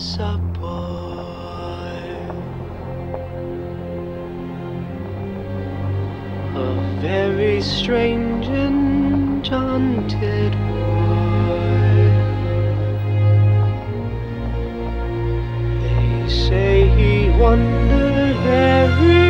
was a boy, a very strange enchanted boy. They say he wandered very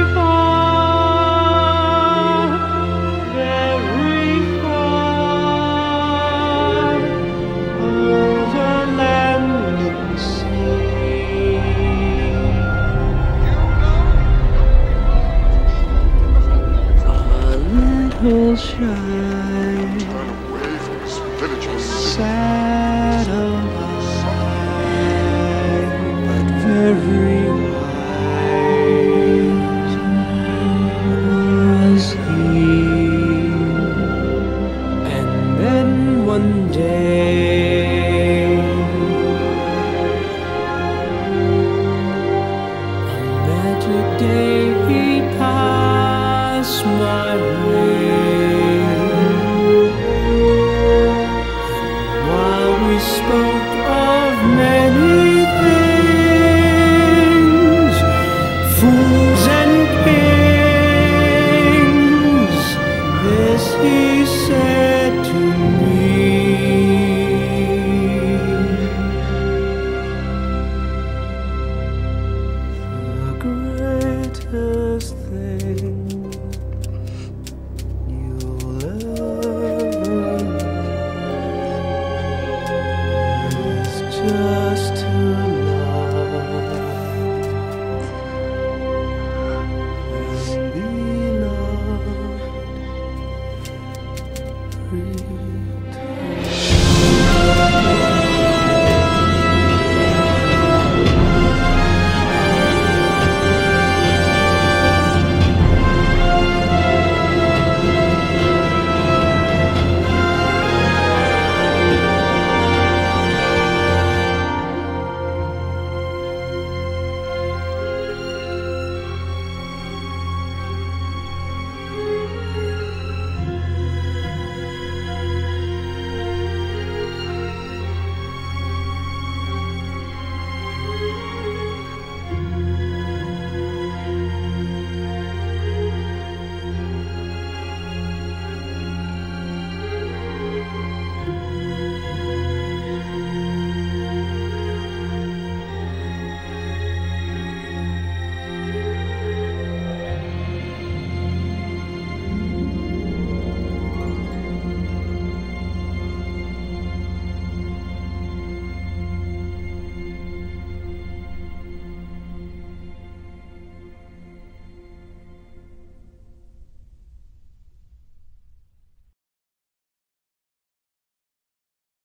will shine. Of but very wise was he. And then one day. a magic Day he passed my way. just to love, be loved.